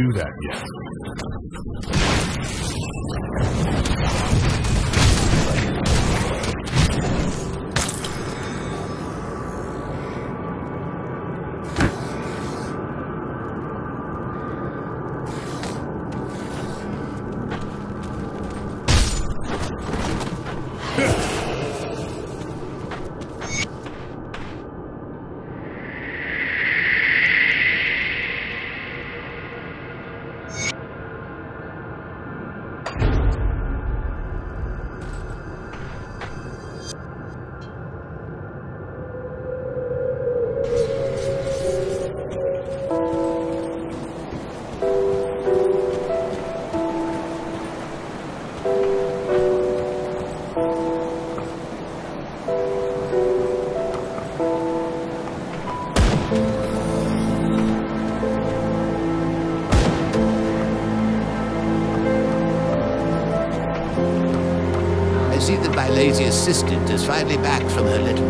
do that yet. Assistant is finally back from her little...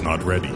not ready.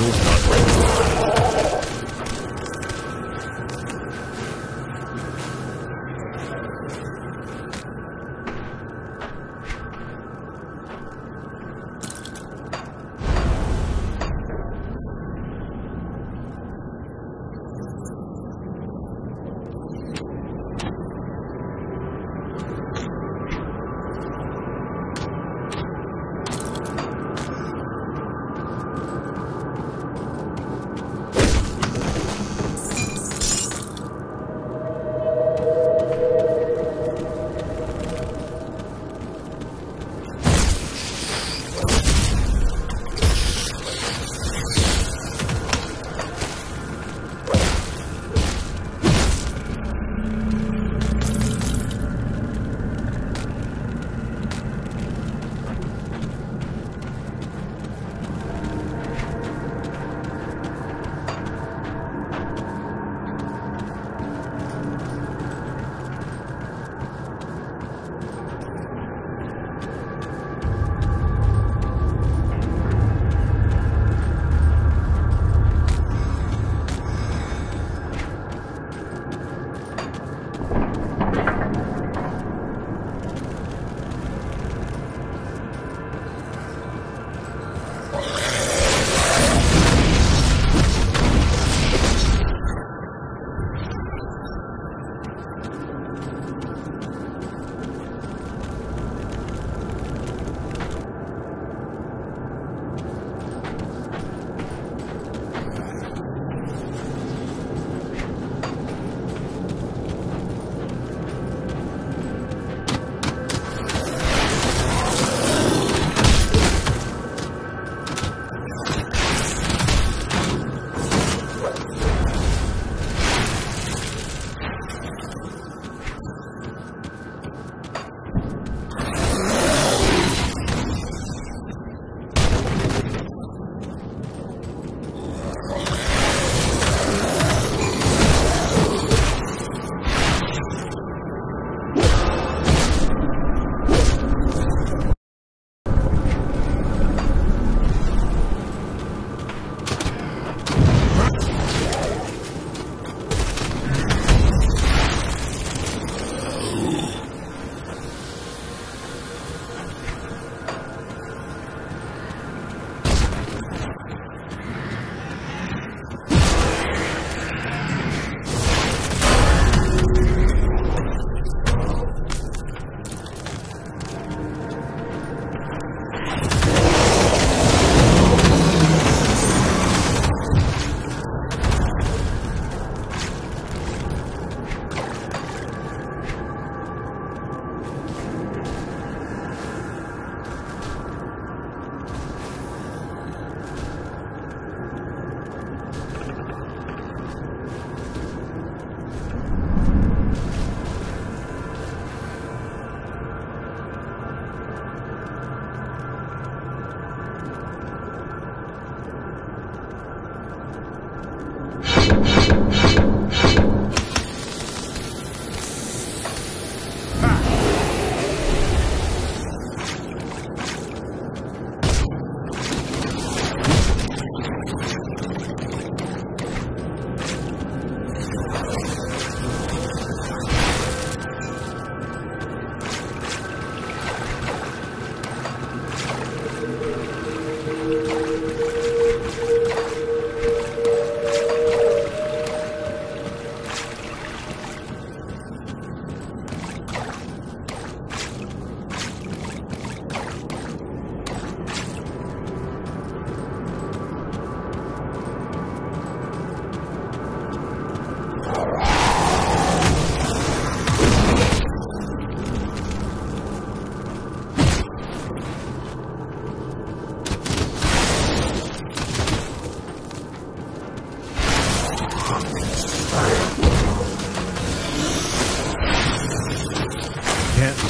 You've not read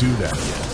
do that yet.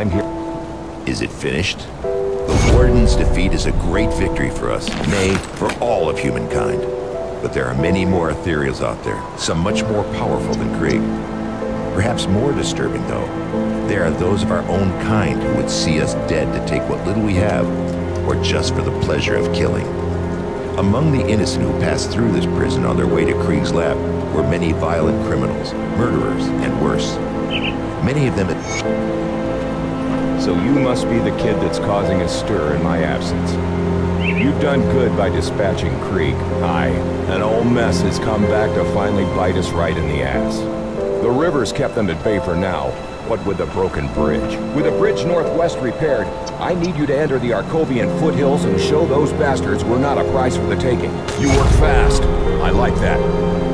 I'm here. Is it finished? The Warden's defeat is a great victory for us, nay, for all of humankind. But there are many more ethereals out there, some much more powerful than Krieg. Perhaps more disturbing, though, there are those of our own kind who would see us dead to take what little we have, or just for the pleasure of killing. Among the innocent who passed through this prison on their way to Krieg's lab were many violent criminals, murderers, and worse. Many of them. So you must be the kid that's causing a stir in my absence. You've done good by dispatching Krieg. Aye, an old mess has come back to finally bite us right in the ass. The river's kept them at bay for now, what with the broken bridge? With the bridge northwest repaired, I need you to enter the Arkovian foothills and show those bastards we're not a prize for the taking. You work fast. I like that.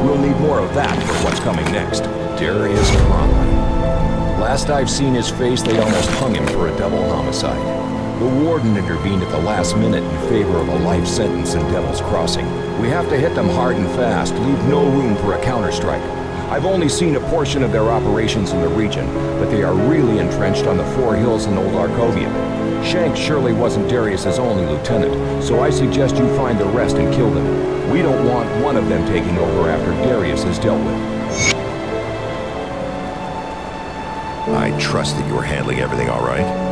We'll need more of that for what's coming next. Darius Cronley. Last I've seen his face, they almost hung him for a double homicide. The warden intervened at the last minute in favor of a life sentence in Devil's Crossing. We have to hit them hard and fast, leave no room for a counterstrike. I've only seen a portion of their operations in the region, but they are really entrenched on the four hills in Old Arkovia. Shank surely wasn't Darius's only lieutenant, so I suggest you find the rest and kill them. We don't want one of them taking over after Darius is dealt with. I trust that you're handling everything all right.